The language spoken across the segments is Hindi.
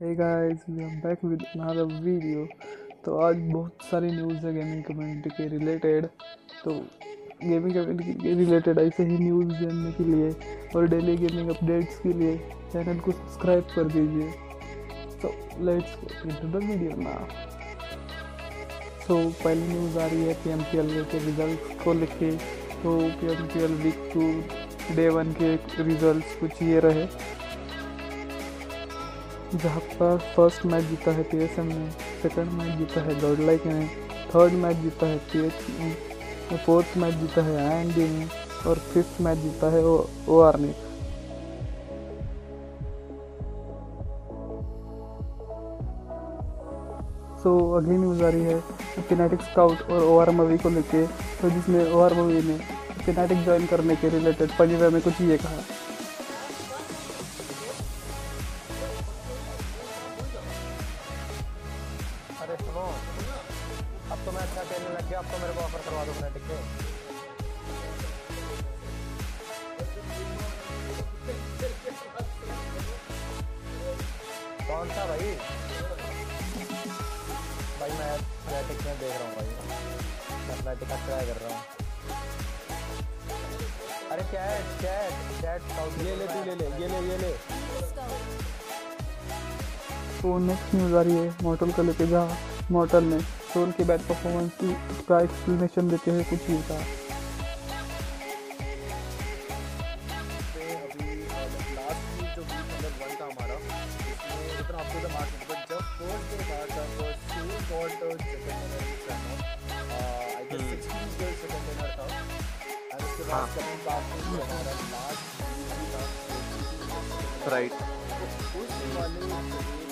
hey guys, we are back with another video. तो आज बहुत सारी न्यूज़ है गेमिंग कम्युनिटी के रिलेटेड तो गेमिंग कम्युनिटी के रिलेटेड ऐसे ही न्यूज़ जानने के लिए और डेली गेमिंग अपडेट्स के लिए चैनल को सब्सक्राइब कर दीजिए। तो लेट्स इनटू द वीडियो ना तो पहली न्यूज़ आ रही है पी एम पी एल के रिज़ल्ट को लेके। तो P M P L week two day one के रिजल्ट्स कुछ ये रहे। जहाँ पर फ़र्स्ट मैच जीता है पी एस एम ने सेकेंड मैच जीता है गॉड लाइक ने थर्ड मैच जीता है पी ने फोर्थ मैच जीता है आई ने और फिफ्थ मैच जीता है ओ आर ने। सो अगली न्यूज़ आ रही है किनेटिक स्काउट और ओ आर मूवी को लेके तो जिसमें ओ आर मूवी ने किनेटिक ज्वाइन करने के रिलेटेड पंजाब में कुछ ये कहा। अरे सुनो अब तो मैं अच्छा खेलने लग गया अब तो मेरे को ऑफ़र करवा दो फ्नेटिक के कौन सा भाई? भाई मैं फ्नेटिक में देख रहा हूँ भाई। मैं फ्नेटिक का ट्राई कर रहा हूँ। अरे चैट चैट चैट ये ले तू ले ले ये ले ये ले। तो नेक्स्ट न्यूज़ आ रही है मॉडल को लेके जहाँ मॉडल ने सोल के बैड परफॉर्मेंस की का एक्सप्लेनेशन देते हुए कुछ ये कहा पे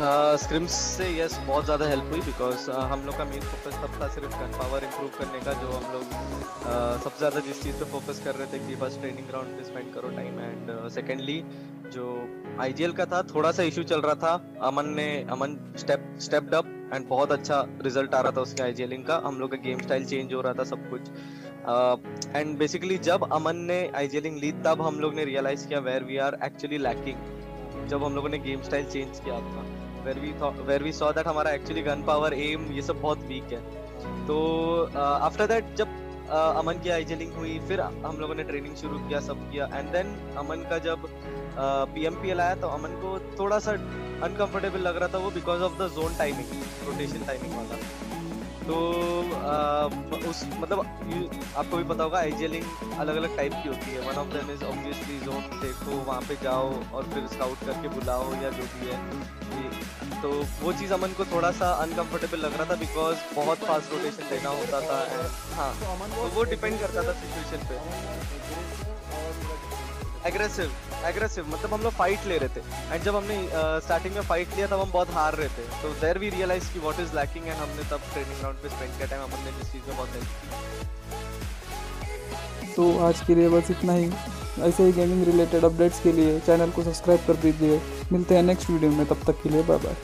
स्क्रिम्स से यस बहुत ज़्यादा हेल्प हुई बिकॉज़ हम लोग का मेन फोकस तब था सिर्फ़ गन पावर इम्प्रूव करने का जो हम लोग uh, सबसे ज़्यादा जिस चीज़ पे फोकस कर रहे थे कि बस ट्रेनिंग ग्राउंड पे स्पेंड करो टाइम एंड सेकेंडली जो आईजीएल का था थोड़ा सा इशू चल रहा था। अमन ने Aman step stepped up and बहुत अच्छा रिज़ल्ट आ रहा था उसके आईजीएलिंग का। हम लोग का गेम स्टाइल चेंज हो रहा था सब कुछ। एंड uh, बेसिकली जब अमन ने आईजीएलिंग ली तब हम लोग ने रियलाइज़ किया where we are actually lacking जब हम लोगों ने गेम स्टाइल चेंज किया था। Where we where we saw that हमारा एक्चुअली गन पावर एम ये सब बहुत वीक है। तो आफ्टर uh, दैट जब uh, अमन की आईजेलिंग हुई फिर हम लोगों ने ट्रेनिंग शुरू किया सब किया। एंड देन अमन का जब पी एम पी एल आया तो अमन को थोड़ा सा अनकंफर्टेबल लग रहा था वो because of the zone timing rotation timing वाला। तो uh, उस मतलब आपको भी पता होगा आईजेलिंग अलग अलग टाइप की होती है। One of them is obviously zone देखो वहाँ पे जाओ और फिर स्काउट करके बुलाओ या जो भी है। तो वो चीज़ अमन को थोड़ा सा अनकंफर्टेबल लग रहा था बिकॉज़ बहुत फास्ट रोटेशन देना होता था हाँ तो वो डिपेंड करता था सिचुएशन पे। एग्रेसिव एग्रेसिव मतलब हम लोग फाइट ले रहे थे। एंड जब हमने स्टार्टिंग में फाइट लिया, तब हम बहुत हार रहे थे। तो देर वी रियलाइज़ की व्हाट इज़ लैकिंग एंड हमने तब ट्रेनिंग ग्राउंड पे स्पेंड किया। टाइम हमने इस चीज़ में बहुत हेल्प तो आज के लिए बस इतना ही। ऐसे ही गेमिंग रिलेटेड अपडेट्स के लिए चैनल को सब्सक्राइब कर दीजिए। मिलते हैं नेक्स्ट वीडियो में। तब तक के लिए बाय बाय